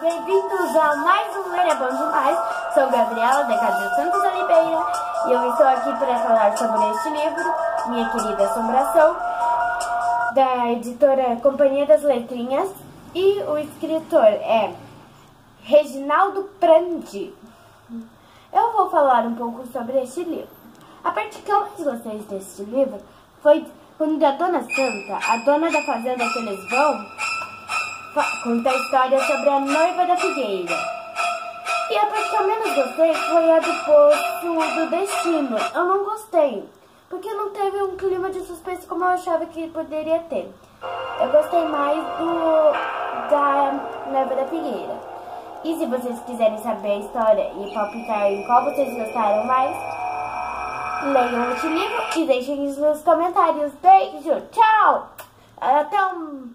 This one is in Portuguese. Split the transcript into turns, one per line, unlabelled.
bem-vindos a mais um Bom Demais. Sou Gabriela, da Casa Santos Oliveira, e eu estou aqui para falar sobre este livro, Minha Querida Assombração, da editora Companhia das Letrinhas, e o escritor é Reginaldo Prandi. Eu vou falar um pouco sobre este livro. A parte que eu mais gostei deste livro foi quando a Dona Santa, a dona da fazenda que eles vão, conta a história sobre a noiva da figueira. E a parte que eu menos gostei foi a do poço do destino. Eu não gostei, porque não teve um clima de suspense como eu achava que poderia ter. Eu gostei mais do da noiva da figueira. E se vocês quiserem saber a história e palpitar em qual vocês gostaram mais, leiam este livro e deixem nos comentários. Beijo, tchau! Até um